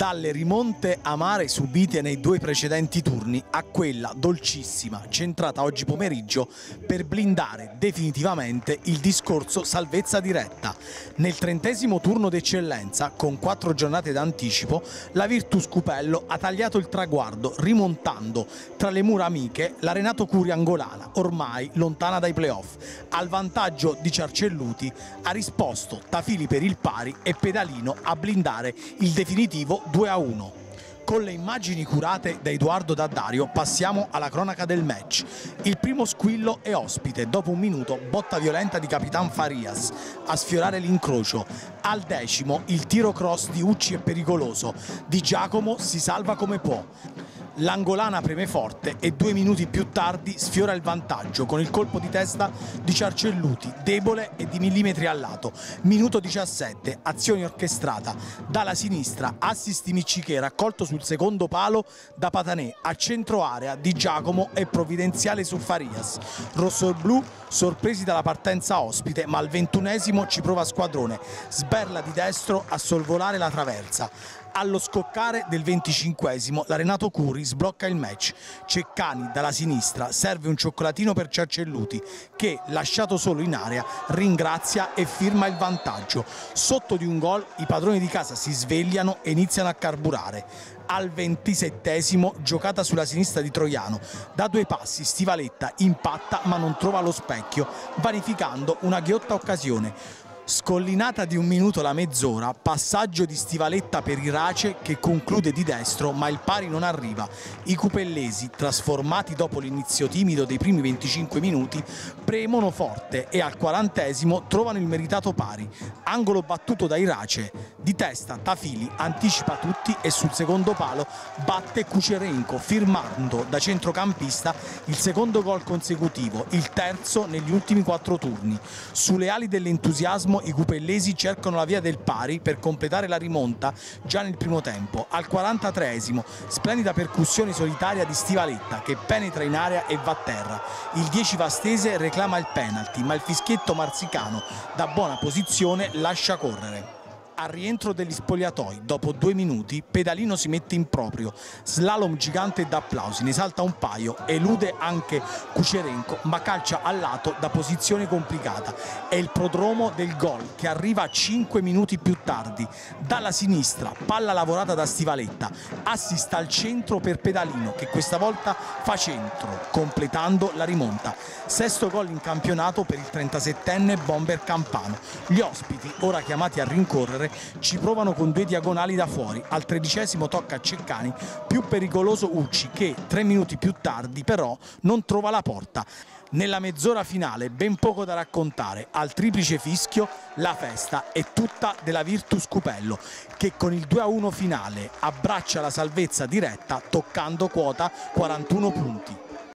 Dalle rimonte amare subite nei due precedenti turni a quella dolcissima centrata oggi pomeriggio per blindare definitivamente il discorso salvezza diretta. Nel trentesimo turno d'eccellenza, con quattro giornate d'anticipo, la Virtus Cupello ha tagliato il traguardo rimontando tra le mura amiche la Renato Curi angolana, ormai lontana dai playoff. Al vantaggio di Ciarcelluti ha risposto Tafili per il pari e Pedalino a blindare il definitivo 2 a 1. Con le immagini curate da Edoardo Daddario passiamo alla cronaca del match. Il primo squillo è ospite, dopo un minuto botta violenta di Capitan Farias a sfiorare l'incrocio. Al decimo il tiro cross di Ucci è pericoloso, Di Giacomo si salva come può. L'angolana preme forte e due minuti più tardi sfiora il vantaggio con il colpo di testa di Ciarcelluti, debole e di millimetri al lato. Minuto 17, azione orchestrata dalla sinistra, assist di Micciche raccolto sul secondo palo da Patanè a centro area di Giacomo e provvidenziale su Farias. Rosso e blu sorpresi dalla partenza ospite ma al ventunesimo ci prova Squadrone, sberla di destro a sorvolare la traversa. Allo scoccare del 25esimo la Renato Curi sblocca il match. Ceccani dalla sinistra serve un cioccolatino per Ciarcelluti che, lasciato solo in area, ringrazia e firma il vantaggio. Sotto di un gol i padroni di casa si svegliano e iniziano a carburare. Al 27esimo giocata sulla sinistra di Troiano. Da due passi Stivaletta impatta ma non trova lo specchio, vanificando una ghiotta occasione. Scollinata di un minuto la mezz'ora, passaggio di Stivaletta per Irace che conclude di destro ma il pari non arriva. I cupellesi, trasformati dopo l'inizio timido dei primi 25 minuti, premono forte e al quarantesimo trovano il meritato pari. Angolo battuto da Irace, di testa Tafili anticipa tutti e sul secondo palo batte Kucerenko firmando da centrocampista il secondo gol consecutivo, il terzo negli ultimi quattro turni. Sulle ali dell'entusiasmo i cupellesi cercano la via del pari per completare la rimonta già nel primo tempo. Al 43esimo, splendida percussione solitaria di Stivaletta che penetra in area e va a terra. Il 10 Vastese reclama il penalty, ma il fischietto marzicano da buona posizione lascia correre. Al rientro degli spogliatoi, dopo due minuti, Pedalino si mette in proprio, slalom gigante d'applausi, ne salta un paio, elude anche Kucerenko, ma calcia al lato da posizione complicata. È il prodromo del gol che arriva 5 minuti più tardi. Dalla sinistra, palla lavorata da Stivaletta, assista al centro per Pedalino che questa volta fa centro, completando la rimonta. Sesto gol in campionato per il 37enne Bomber Campano. Gli ospiti, ora chiamati a rincorrere, ci provano con due diagonali da fuori. Al tredicesimo tocca a Ceccani, più pericoloso Ucci che tre minuti più tardi però non trova la porta. Nella mezz'ora finale ben poco da raccontare, al triplice fischio la festa è tutta della Virtus Cupello che con il 2-1 finale abbraccia la salvezza diretta toccando quota 41 punti.